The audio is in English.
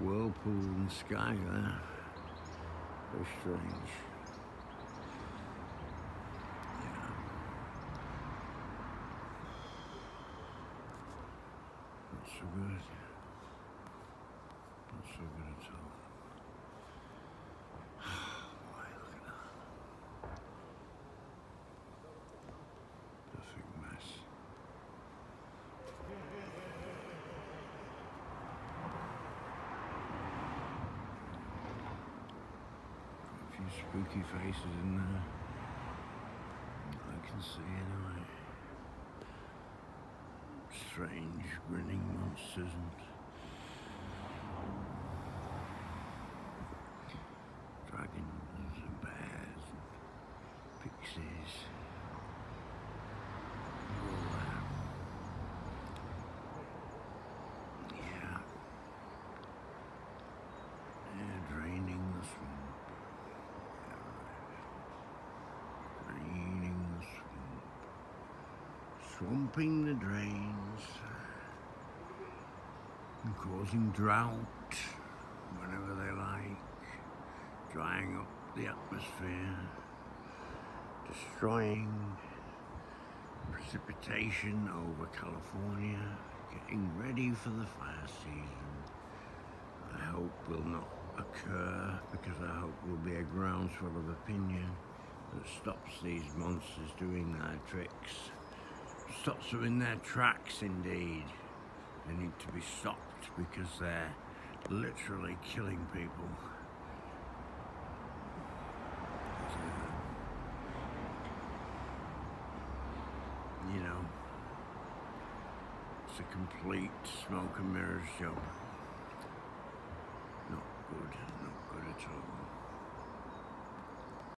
pool the sky there. Very strange. Yeah. Not so good. Spooky faces in there. I can see anyway. Strange grinning monsters and dragons and bears and pixies. All there. Yeah. Yeah, draining the swamp. Yeah, right. Draining the swamp. Swamping the drains. And causing drought whenever they like. Drying up the atmosphere. Destroying precipitation over California. Getting ready for the fire season. I hope will not occur because I hope will be a groundswell of opinion that stops these monsters doing their tricks. Stops them in their tracks indeed. They need to be stopped because they're literally killing people. You know, it's a complete smoke and mirrors job.